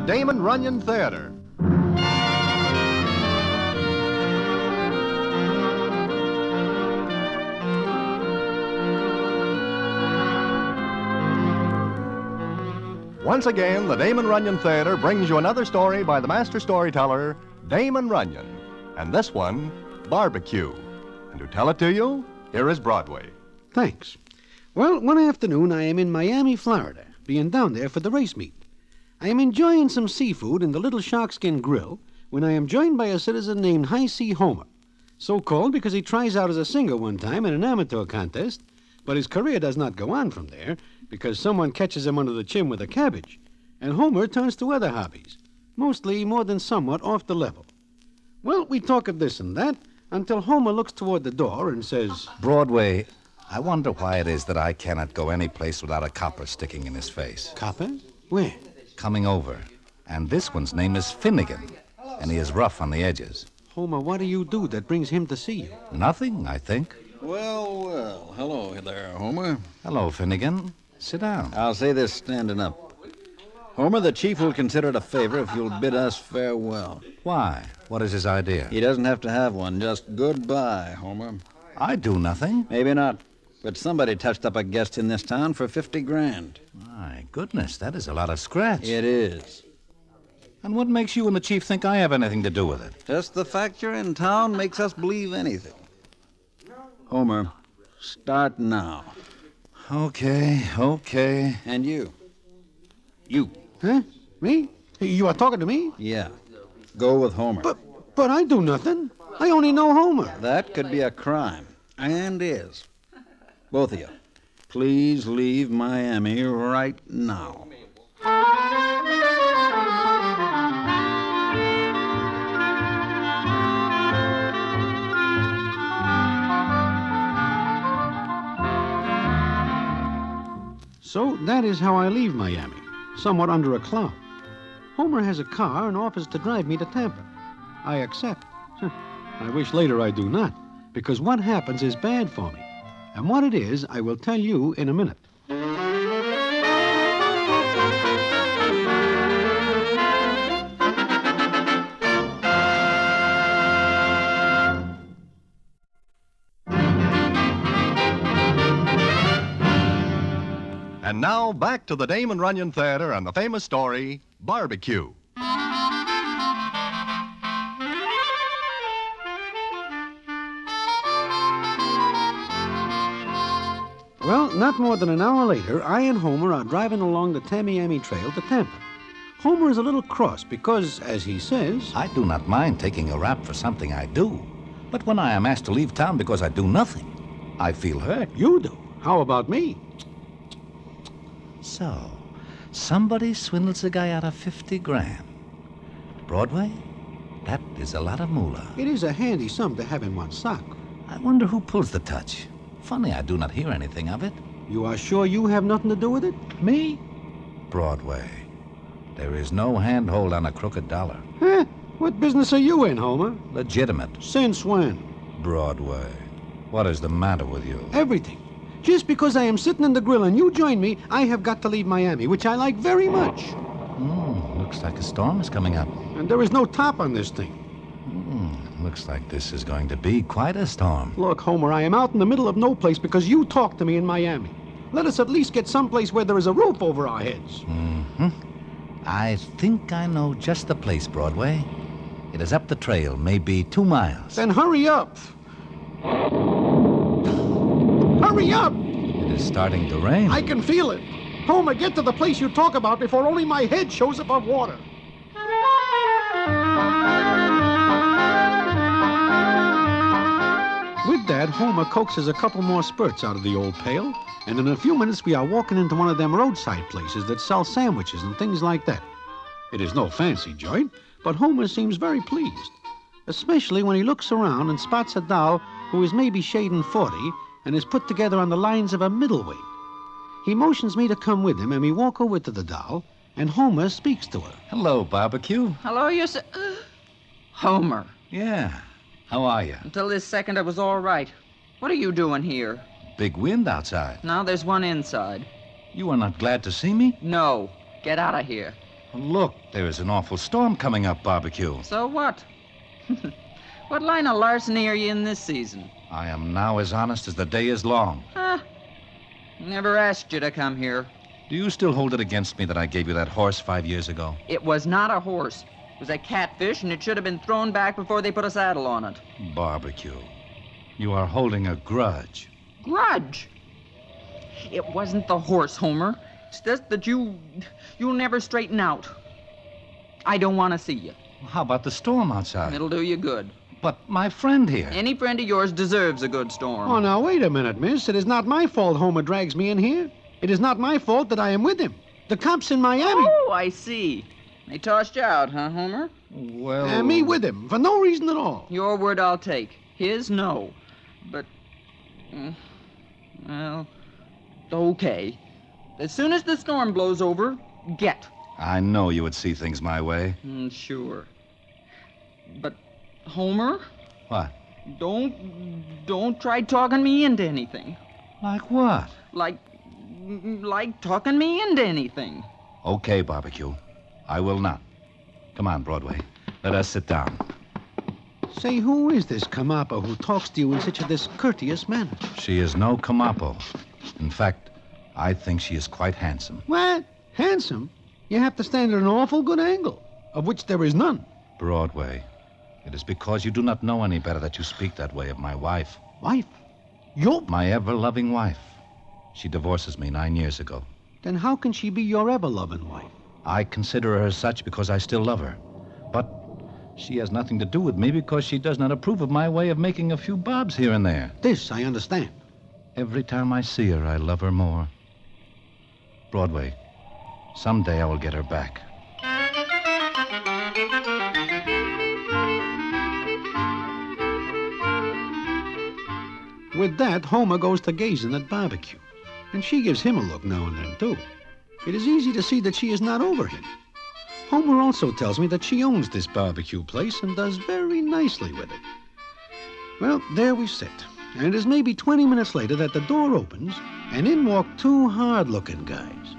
the Damon Runyon Theater. Once again, the Damon Runyon Theater brings you another story by the master storyteller, Damon Runyon. And this one, Barbecue. And to tell it to you, here is Broadway. Thanks. Well, one afternoon I am in Miami, Florida, being down there for the race meet. I am enjoying some seafood in the little sharkskin grill when I am joined by a citizen named High C. Homer. So called because he tries out as a singer one time in an amateur contest, but his career does not go on from there because someone catches him under the chin with a cabbage, and Homer turns to other hobbies, mostly more than somewhat off the level. Well, we talk of this and that until Homer looks toward the door and says, Broadway, I wonder why it is that I cannot go any place without a copper sticking in his face. Copper? Where? Coming over. And this one's name is Finnegan, and he is rough on the edges. Homer, what do you do that brings him to see you? Nothing, I think. Well, well. Hello there, Homer. Hello, Finnegan. Sit down. I'll say this standing up. Homer, the chief will consider it a favor if you'll bid us farewell. Why? What is his idea? He doesn't have to have one. Just goodbye, Homer. I do nothing. Maybe not. But somebody touched up a guest in this town for 50 grand. My goodness, that is a lot of scratch. It is. And what makes you and the chief think I have anything to do with it? Just the fact you're in town makes us believe anything. Homer, start now. Okay, okay. And you. You. Huh? Me? You are talking to me? Yeah. Go with Homer. But but I do nothing. I only know Homer. That could be a crime. And is. Both of you. Please leave Miami right now. So that is how I leave Miami, somewhat under a cloud. Homer has a car and offers to drive me to Tampa. I accept. I wish later I do not, because what happens is bad for me. And what it is, I will tell you in a minute. And now back to the Damon Runyon Theater and the famous story, Barbecue. Not more than an hour later, I and Homer are driving along the Tamiami Trail to Tampa. Homer is a little cross because, as he says, I do not mind taking a rap for something I do. But when I am asked to leave town because I do nothing, I feel hurt. You do. How about me? So, somebody swindles a guy out of 50 grand. Broadway? That is a lot of moolah. It is a handy sum to have in one's sock. I wonder who pulls the touch. Funny, I do not hear anything of it. You are sure you have nothing to do with it? Me? Broadway. There is no handhold on a crooked dollar. Huh? What business are you in, Homer? Legitimate. Since when? Broadway. What is the matter with you? Everything. Just because I am sitting in the grill and you join me, I have got to leave Miami, which I like very much. Hmm, looks like a storm is coming up. And there is no top on this thing. Hmm, looks like this is going to be quite a storm. Look, Homer, I am out in the middle of no place because you talked to me in Miami. Let us at least get someplace where there is a roof over our heads. Mm-hmm. I think I know just the place, Broadway. It is up the trail, maybe two miles. Then hurry up. Hurry up! It is starting to rain. I can feel it. Homer, get to the place you talk about before only my head shows above water. With Homer coaxes a couple more spurts out of the old pail, and in a few minutes we are walking into one of them roadside places that sell sandwiches and things like that. It is no fancy joint, but Homer seems very pleased, especially when he looks around and spots a doll who is maybe shading 40 and is put together on the lines of a middleweight. He motions me to come with him, and we walk over to the doll, and Homer speaks to her. Hello, Barbecue. Hello, you s Homer. Yeah. How are you? Until this second, I was all right. What are you doing here? Big wind outside. Now there's one inside. You are not glad to see me? No. Get out of here. Look, there is an awful storm coming up, Barbecue. So what? what line of larceny are you in this season? I am now as honest as the day is long. Huh? Never asked you to come here. Do you still hold it against me that I gave you that horse five years ago? It was not a horse. It was a catfish, and it should have been thrown back before they put a saddle on it. Barbecue. You are holding a grudge. Grudge. It wasn't the horse, Homer. It's just that you. you'll never straighten out. I don't want to see you. How about the storm outside? It'll do you good. But my friend here. Any friend of yours deserves a good storm. Oh, now, wait a minute, miss. It is not my fault Homer drags me in here. It is not my fault that I am with him. The cops in Miami. Oh, I see. They tossed you out, huh, Homer? Well. And me with him, for no reason at all. Your word I'll take. His, no. But. mm, Well, okay. As soon as the storm blows over, get. I know you would see things my way. Mm, sure. But, Homer, What? don't. don't try talking me into anything. Like what? Like. like talking me into anything. Okay, Barbecue. I will not. Come on, Broadway. Let us sit down. Say, who is this Kamapa who talks to you in such a discourteous manner? She is no Kamapo. In fact, I think she is quite handsome. What? Handsome? You have to stand at an awful good angle, of which there is none. Broadway. It is because you do not know any better that you speak that way of my wife. Wife? Your. My ever loving wife. She divorces me nine years ago. Then how can she be your ever loving wife? I consider her such because I still love her. But she has nothing to do with me because she does not approve of my way of making a few bobs here and there. This I understand. Every time I see her, I love her more. Broadway, someday I will get her back. With that, Homer goes to gazing at Barbecue. And she gives him a look now and then, too. It is easy to see that she is not over him. Homer also tells me that she owns this barbecue place and does very nicely with it. Well, there we sit. And it is maybe 20 minutes later that the door opens, and in walk two hard looking guys.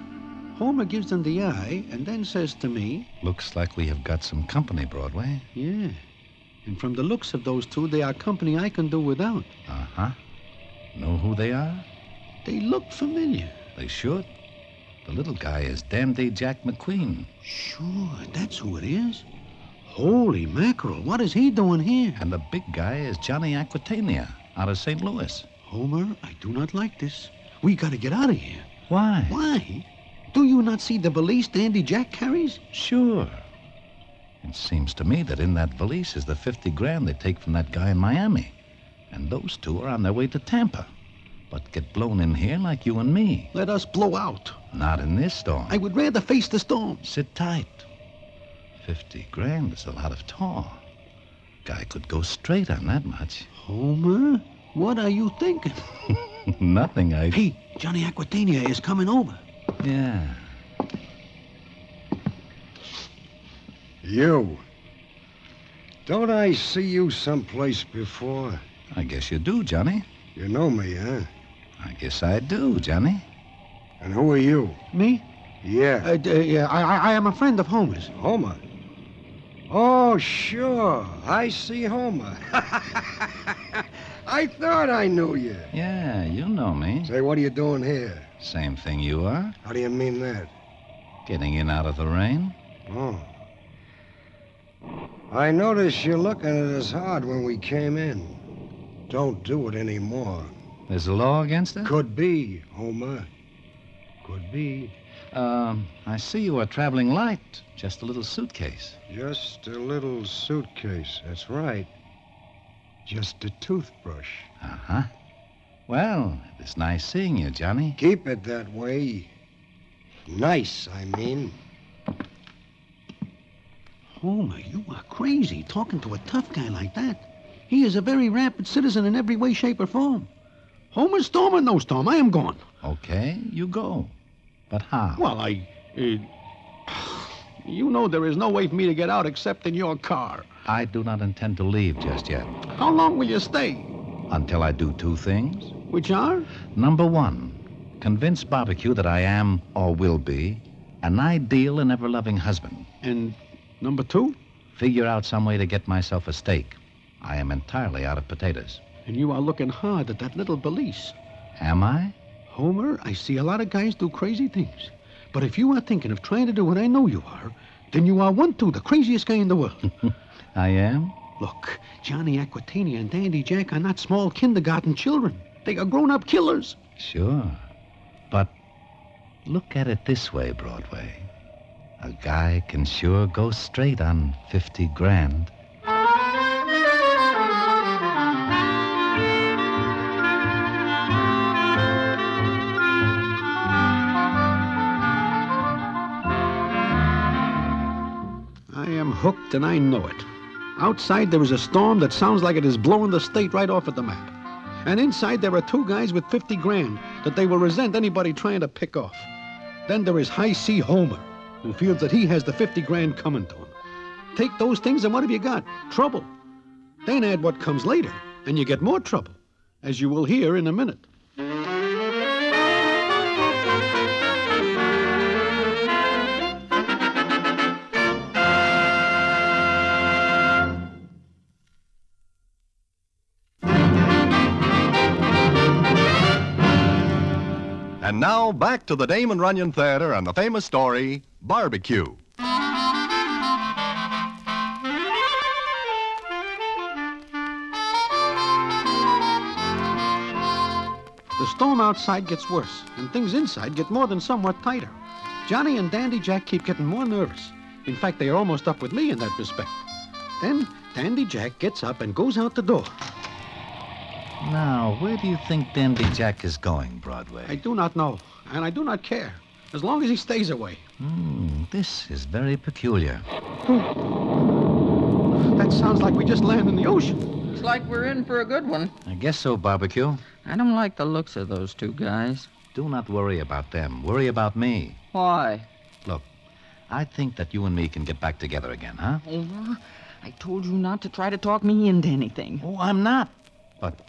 Homer gives them the eye and then says to me, Looks like we have got some company, Broadway. Yeah. And from the looks of those two, they are company I can do without. Uh huh. Know who they are? They look familiar. They should. The little guy is Dandy Jack McQueen, Sure, that's who it is. Holy mackerel, what is he doing here? and the big guy is Johnny Aquitania out of St. Louis. Homer, I do not like this. We gotta get out of here. Why? Why? Do you not see the valise Dandy Jack carries? Sure. It seems to me that in that valise is the 50 grand they take from that guy in Miami. And those two are on their way to Tampa. But get blown in here like you and me. Let us blow out. Not in this storm. I would rather face the storm. Sit tight. 50 grand is a lot of tar. Guy could go straight on that much. Homer, what are you thinking? Nothing, I. Hey, Johnny Aquitania is coming over. Yeah. You. Don't I see you someplace before? I guess you do, Johnny. You know me, huh? I guess I do, Johnny. And who are you? Me? Yeah. Uh, d- uh, yeah, I, I, I am a friend of Homer's. Homer. Oh, sure. I see Homer. I thought I knew you. Yeah, you know me. Say, what are you doing here? Same thing you are. How do you mean that? Getting in out of the rain. Oh. I noticed you looking at us hard when we came in. Don't do it anymore. There's a law against it? Could be, Homer. Could be. Um, I see you are traveling light. Just a little suitcase. Just a little suitcase. That's right. Just a toothbrush. Uh huh. Well, it's nice seeing you, Johnny. Keep it that way. Nice, I mean. Homer, you are crazy talking to a tough guy like that. He is a very rapid citizen in every way, shape, or form. Homer, storm or no storm, I am gone. Okay, you go. But how? Well, I. Uh, you know there is no way for me to get out except in your car. I do not intend to leave just yet. How long will you stay? Until I do two things. Which are? Number one, convince Barbecue that I am, or will be, An ideal and ever loving husband. And number two? Figure out some way to get myself a steak. I am entirely out of potatoes. And you are looking hard at that little valise. Am I? Homer, I see a lot of guys do crazy things. But if you are thinking of trying to do what I know you are, then you are one, too, the craziest guy in the world. I am? Look, Johnny Aquitania and Dandy Jack are not small kindergarten children. They are grown up killers. Sure. But look at it this way, Broadway. A guy can sure go straight on 50 grand. Hooked and I know it. Outside there is a storm that sounds like it is blowing the state right off at the map. And inside there are two guys with 50 grand that they will resent anybody trying to pick off. Then there is High C Homer, who feels that he has the 50 grand coming to him. Take those things and what have you got? Trouble. Then add what comes later, and you get more trouble, as you will hear in a minute. Now back to the Damon Runyon Theater and the famous story, Barbecue. The storm outside gets worse, and things inside get more than somewhat tighter. Johnny and Dandy Jack keep getting more nervous. In fact, they are almost up with me in that respect. Then Dandy Jack gets up and goes out the door. Now, where do you think Dandy Jack is going, Broadway? I do not know, and I do not care, as long as he stays away. Hmm, this is very peculiar. That sounds like we just landed in the ocean. Looks like we're in for a good one. I guess so, Barbecue. I don't like the looks of those two guys. Do not worry about them. Worry about me. Why? Look, I think that you and me can get back together again, huh? Homer, I told you not to try to talk me into anything. Oh, I'm not. But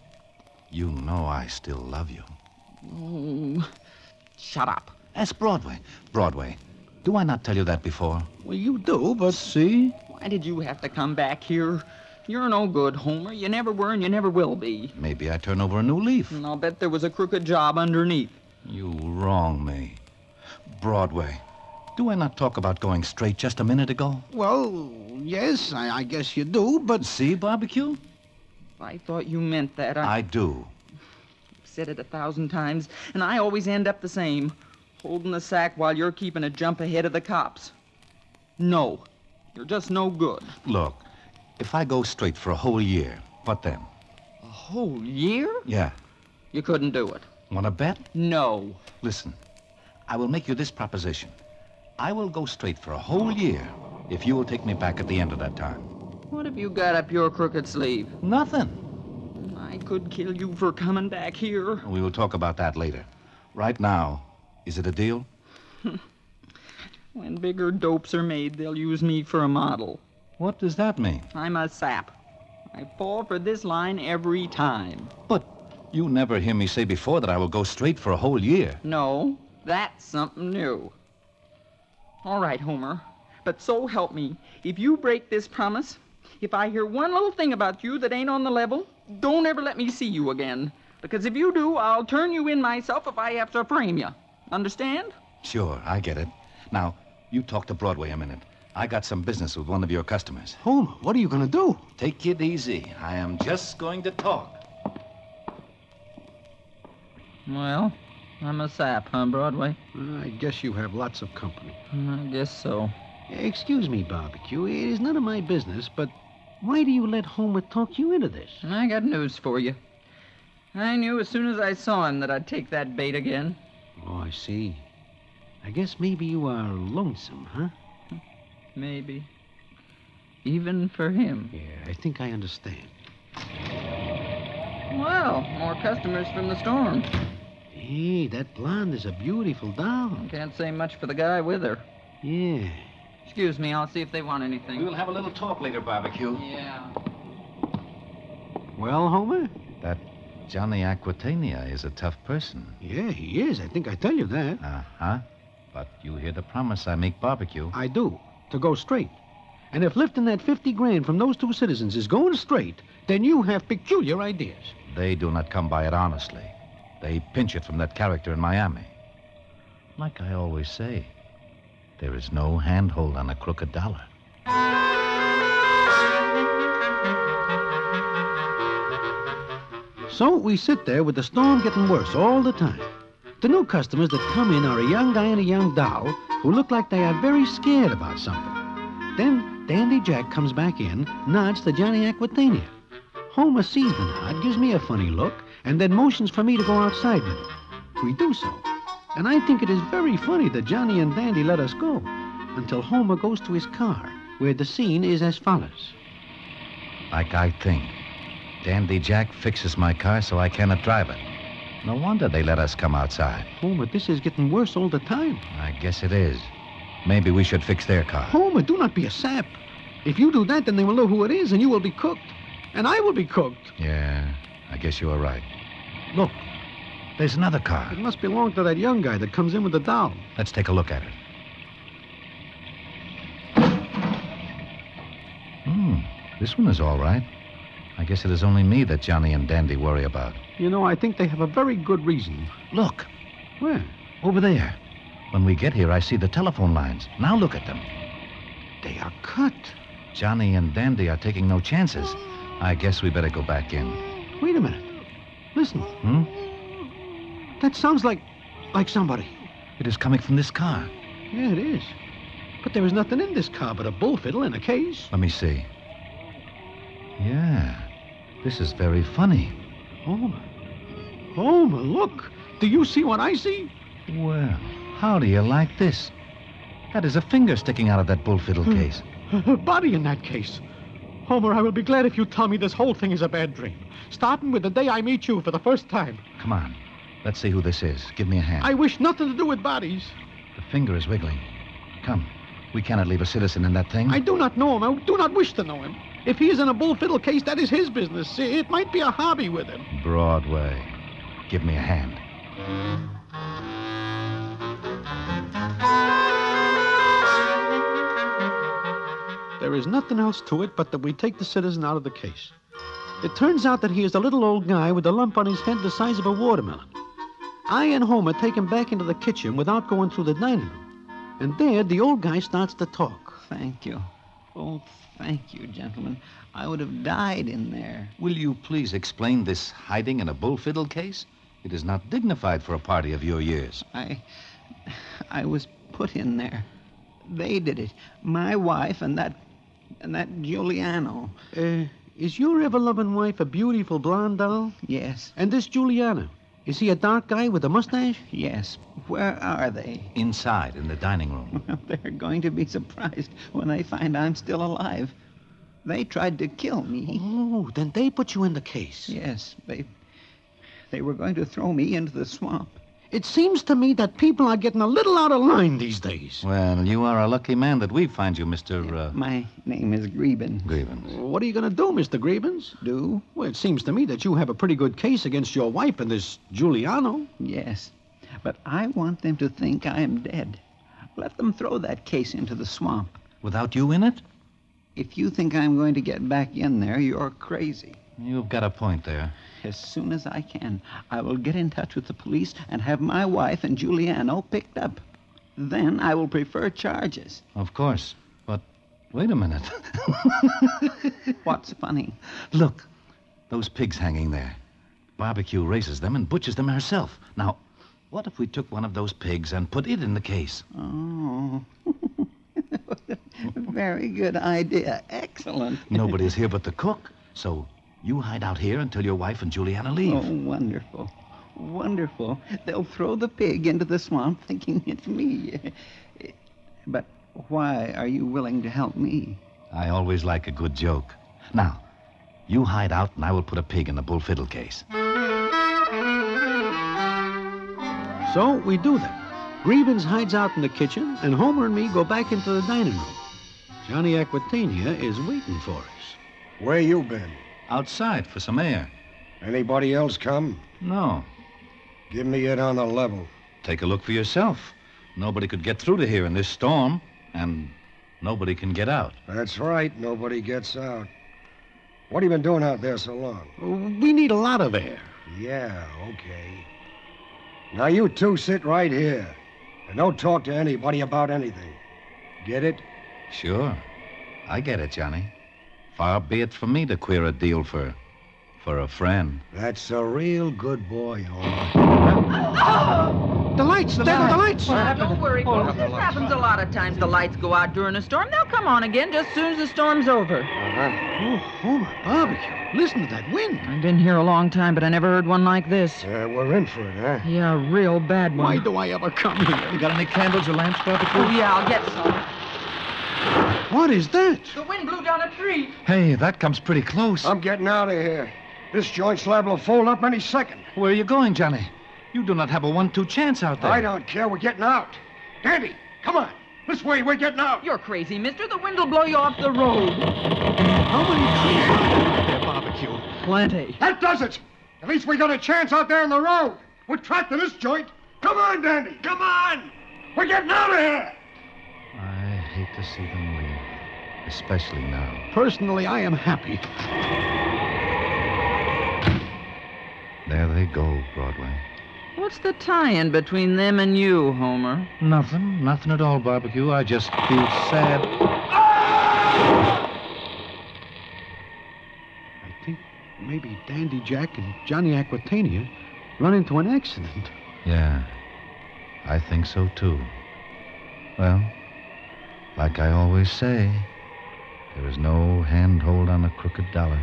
you know I still love you. Oh, shut up. Ask Broadway. Broadway, do I not tell you that before? Well, you do, but See? Why did you have to come back here? You're no good, Homer. You never were and you never will be. Maybe I turn over a new leaf. And I'll bet there was a crooked job underneath. You wrong me. Broadway, do I not talk about going straight just a minute ago? well, yes, I, I guess you do, but See, Barbecue? I thought you meant that. I I do. said it a thousand times, and I always end up the same. Holding the sack while you're keeping a jump ahead of the cops. No. You're just no good. Look, if I go straight for a whole year, what then? A whole year? Yeah. You couldn't do it. Want to bet? No. Listen, I will make you this proposition. I will go straight for a whole year if you will take me back at the end of that time. What have you got up your crooked sleeve? Nothing. I could kill you for coming back here. We will talk about that later. Right now, is it a deal? When bigger dopes are made, they'll use me for a model. What does that mean? I'm a sap. I fall for this line every time. But you never hear me say before that I will go straight for a whole year. No, that's something new. All right, Homer. But so help me, if you break this promise, if I hear one little thing about you that ain't on the level, don't ever let me see you again. Because if you do, I'll turn you in myself if I have to frame you. Understand? Sure, I get it. Now, you talk to Broadway a minute. I got some business with one of your customers. Homer, what are you going to do? Take it easy. I am just going to talk. Well, I'm a sap, huh, Broadway? I guess you have lots of company. I guess so. Excuse me, Barbecue. It is none of my business, but why do you let Homer talk you into this? I got news for you. I knew as soon as I saw him that I'd take that bait again. Oh, I see. I guess maybe you are lonesome, huh? Maybe. Even for him. Yeah, I think I understand. Well, more customers from the storm. Hey, that blonde is a beautiful doll. Can't say much for the guy with her. Yeah. Excuse me, I'll see if they want anything. We will have a little talk later, Barbecue. Yeah. Well, Homer? That Johnny Aquitania is a tough person. Yeah, he is. I think I tell you that. Uh huh. But you hear the promise I make barbecue. I do, to go straight. And if lifting that 50 grand from those two citizens is going straight, then you have peculiar ideas. They do not come by it honestly. They pinch it from that character in Miami. Like I always say, there is no handhold on a crooked dollar. So we sit there with the storm getting worse all the time. The new customers that come in are a young guy and a young doll who look like they are very scared about something. Then Dandy Jack comes back in, nods to Johnny Aquitania. Homer sees the nod, gives me a funny look, and then motions for me to go outside with him. We do so. And I think it is very funny that Johnny and Dandy let us go until Homer goes to his car, where the scene is as follows. Like I think. Dandy Jack fixes my car so I cannot drive it. No wonder they let us come outside. Homer, this is getting worse all the time. I guess it is. Maybe we should fix their car. Homer, do not be a sap. If you do that, then they will know who it is, and you will be cooked. And I will be cooked. Yeah, I guess you are right. Look, There's another car. it must belong to that young guy that comes in with the doll. Let's take a look at it. Hmm, this one is all right. I guess it is only me that Johnny and Dandy worry about. You know, I think they have a very good reason. Look, Where? over there. When we get here, I see the telephone lines. Now look at them. They are cut. Johnny and Dandy are taking no chances. I guess we better go back in. Wait a minute. Listen. Hmm? That sounds like like somebody. It is coming from this car. Yeah, it is. But there is nothing in this car but a bull fiddle and a case. Let me see. Yeah, this is very funny. Homer. Homer, look. Do you see what I see? Well, how do you like this? That is a finger sticking out of that bull fiddle hmm. case. A body in that case. Homer, I will be glad if you tell me this whole thing is a bad dream. Starting with the day I meet you for the first time. Come on. Let's see who this is. Give me a hand. I wish nothing to do with bodies. The finger is wiggling. Come. We cannot leave a citizen in that thing. I do not know him. I do not wish to know him. If he is in a bull fiddle case, that is his business. See, it might be a hobby with him. Broadway. Give me a hand. There is nothing else to it but that we take the citizen out of the case. It turns out that he is a little old guy with a lump on his head the size of a watermelon. I and Homer take him back into the kitchen without going through the dining room. And there, the old guy starts to talk. Thank you. Oh, thank you, gentlemen. I would have died in there. Will you please explain this hiding in a bull fiddle case? It is not dignified for a party of your years. I. I was put in there. They did it. My wife and that. and that Giuliano. Uh, is your ever-loving wife a beautiful blonde doll? Yes, And this Giuliano, is he a dark guy with a mustache? yes. Where are they? Inside, in the dining room. Well, they're going to be surprised when they find I'm still alive. They tried to kill me. Oh, then they put you in the case. Yes, they. They were going to throw me into the swamp. It seems to me that people are getting a little out of line these days. Well, you are a lucky man that we find you, Mr. Uh, My name is Greben. Grievance. What are you going to do, Mr. Grievance? Do? Well, it seems to me that you have a pretty good case against your wife and this Giuliano. Yes. But I want them to think I am dead. Let them throw that case into the swamp. Without you in it? If you think I'm going to get back in there, you're crazy. You've got a point there. As soon as I can, I will get in touch with the police and have my wife and Giuliano picked up. Then I will prefer charges. Of course. But wait a minute. What's funny? Look, those pigs hanging there. Barbecue raises them and butchers them herself. Now, what if we took one of those pigs and put it in the case? Oh. Very good idea. Excellent. Nobody is here but the cook. So you hide out here until your wife and Giuliano leave. Oh, wonderful. Wonderful. They'll throw the pig into the swamp thinking it's me. But why are you willing to help me? I always like a good joke. Now, you hide out and I will put a pig in the bull fiddle case. So we do that. Grievance hides out in the kitchen, and Homer and me go back into the dining room. Johnny Aquitania is waiting for us. Where you been? Outside for some air. Anybody else come? No. Give me it on the level. Take a look for yourself. Nobody could get through to here in this storm, and nobody can get out. That's right. Nobody gets out. What have you been doing out there so long? Oh, we need a lot of air. Yeah, okay. Now you two sit right here. And don't talk to anybody about anything. Get it? Sure. I get it, Johnny. Far be it from me to queer a deal for. for a friend. That's a real good boy, Homer. The lights! There go the lights! Don't worry, folks. This happens a lot of times. The lights go out during a storm. They'll come on again just as soon as the storm's over. Oh, Homer, barbecue. Listen to that wind. I've been here a long time, but I never heard one like this. Uh, we're in for it, huh? Yeah, a real bad one. Why do I ever come here? You got any candles or lamps, Barbecue? Oh, yeah, I'll get some. What is that? The wind blew down a tree. Hey, that comes pretty close. I'm getting out of here. This joint's liable to fold up any second. Where are you going, Johnny? You do not have a one-two chance out there. I don't care. We're getting out. Dandy, come on. This way, we're getting out. You're crazy, mister. The wind will blow you off the road. How many trees are there, barbecue? Plenty. That does it. At least we got a chance out there on the road. We're trapped in this joint. Come on, Dandy. Come on. We're getting out of here. I hate to see them leave, especially now. Personally, I am happy. There they go, Broadway. What's the tie-in between them and you, Homer? Nothing, nothing at all, Barbecue. I just feel sad. I think maybe Dandy Jack and Johnny Aquitania run into an accident. Yeah, I think so too. Well, like I always say, there is no handhold on a crooked dollar.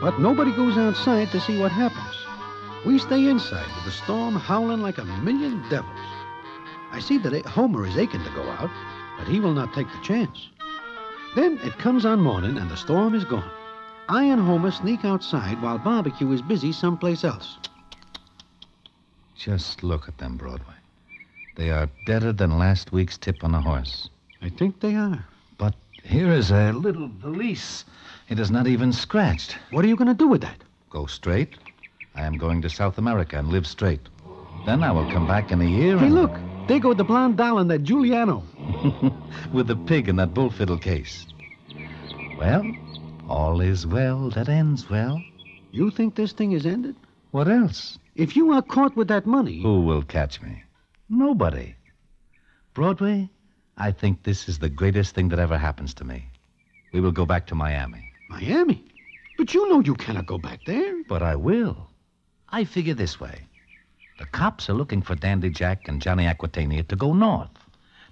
But nobody goes outside to see what happens. We stay inside with the storm howling like a million devils. I see that Homer is aching to go out, but he will not take the chance. Then it comes on morning and the storm is gone. I and Homer sneak outside while Barbecue is busy someplace else. Just look at them, Broadway. They are deader than last week's tip on a horse. I think they are. But here is a little valise. It is not even scratched. What are you going to do with that? Go straight. I am going to South America and live straight. Then I will come back in a year Hey, and... look. There go the blonde doll and that Giuliano. with the pig in that bullfiddle case. Well, all is well that ends well. You think this thing is ended? What else? If you are caught with that money. Who will catch me? Nobody. Broadway, I think this is the greatest thing that ever happens to me. We will go back to Miami. Miami? But you know you cannot go back there. But I will. I figure this way. The cops are looking for Dandy Jack and Johnny Aquitania to go north.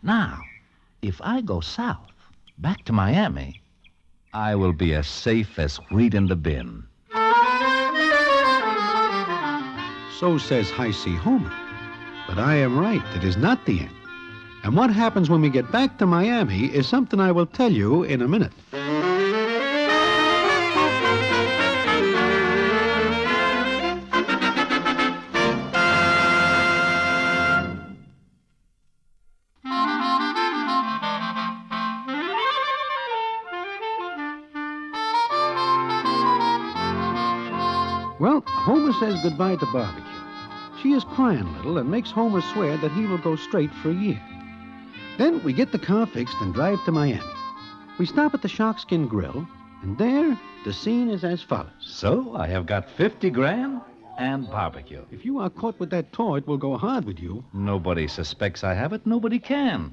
Now, if I go south, back to Miami, I will be as safe as wheat in the bin. So says High C. Homer. But I am right. It is not the end. And what happens when we get back to Miami is something I will tell you in a minute. Says goodbye to Barbecue. She is crying a little and makes Homer swear that he will go straight for a year. Then we get the car fixed and drive to Miami. We stop at the Sharkskin Grill, and there the scene is as follows. So I have got 50 grand and barbecue. If you are caught with that toy, it will go hard with you. Nobody suspects I have it. Nobody can.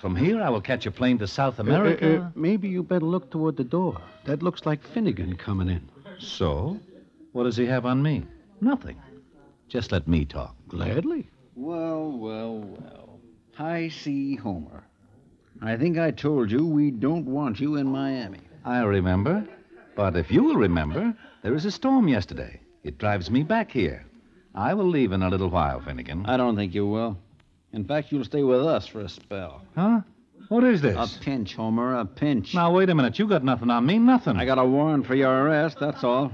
From here, I will catch a plane to South Uh, America. uh, uh, maybe you better look toward the door. That looks like Finnegan coming in. So, what does he have on me? Nothing. Just let me talk. Gladly. Well, well, well. I see, Homer. I think I told you we don't want you in Miami. I remember. But if you will remember, there is a storm yesterday. It drives me back here. I will leave in a little while, Finnegan. I don't think you will. In fact, you'll stay with us for a spell. Huh? What is this? A pinch, Homer, a pinch. Now, wait a minute. You got nothing on me. Nothing. I got a warrant for your arrest, that's all.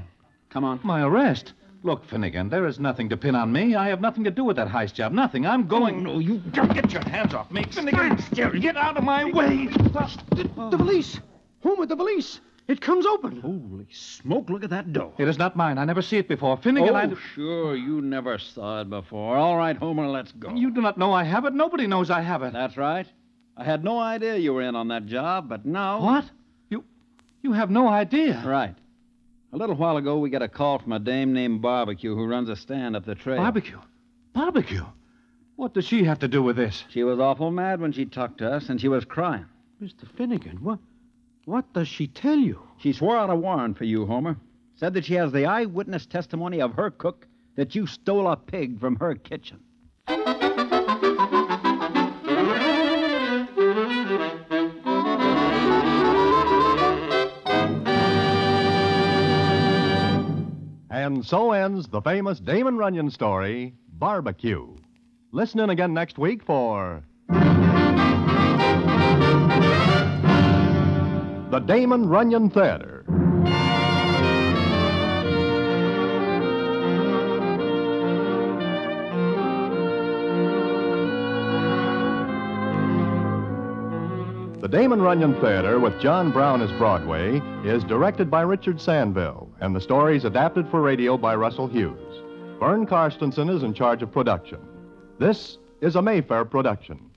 Come on. My arrest? Look, Finnegan, there is nothing to pin on me. I have nothing to do with that heist job. Nothing. I'm going. Oh, no, you Get your hands off me, Finnegan. Still, get out of my way. The, the oh. valise. Homer, the police. It comes open. Holy smoke, look at that dough. It is not mine. I never see it before. Finnegan, oh, I. sure, you never saw it before. All right, Homer, let's go. You do not know I have it. Nobody knows I have it. That's right. I had no idea you were in on that job, but now. What? You. You have no idea. Right. A little while ago, we got a call from a dame named Barbecue who runs a stand up the trail. Barbecue. Barbecue. What does she have to do with this? She was awful mad when she talked to us, and she was crying. Mr. Finnegan, what, what does she tell you? She swore out a warrant for you, Homer. Said that she has the eyewitness testimony of her cook that you stole a pig from her kitchen. And so ends the famous Damon Runyon story, Barbecue. Listen in again next week for. The Damon Runyon Theater. Damon Runyon Theater with John Brown as Broadway is directed by Richard Sanville, and the story is adapted for radio by Russell Hughes. Vern Carstensen is in charge of production. This is a Mayfair production.